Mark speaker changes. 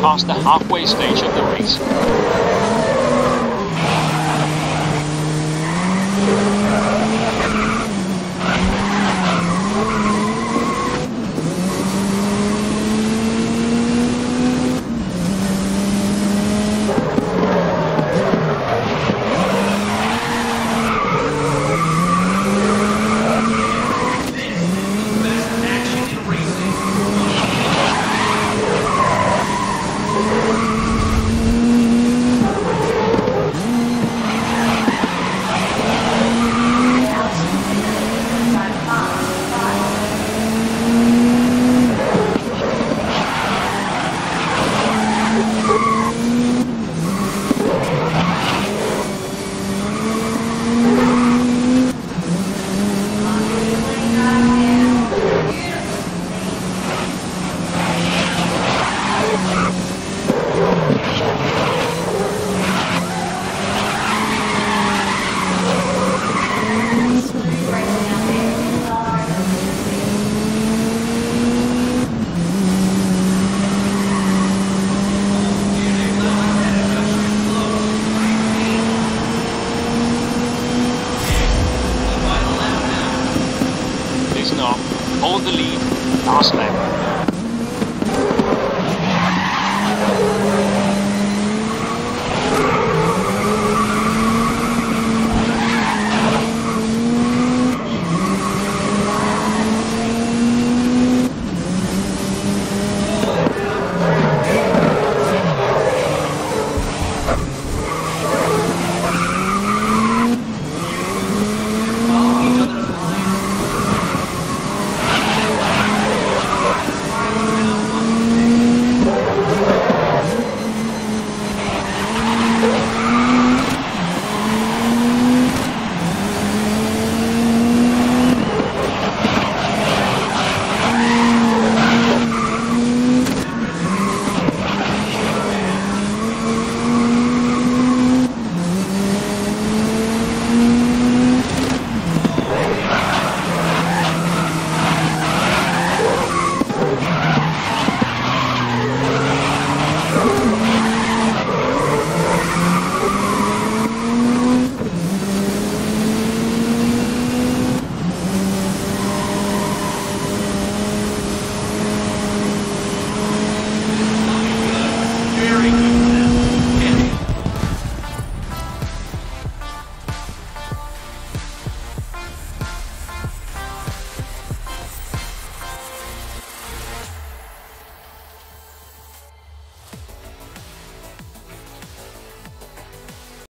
Speaker 1: past the halfway stage of the race. Arsenal.